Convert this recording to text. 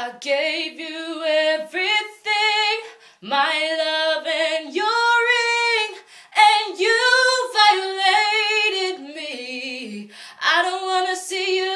I gave you everything, my love and your ring, and you violated me. I don't wanna see you.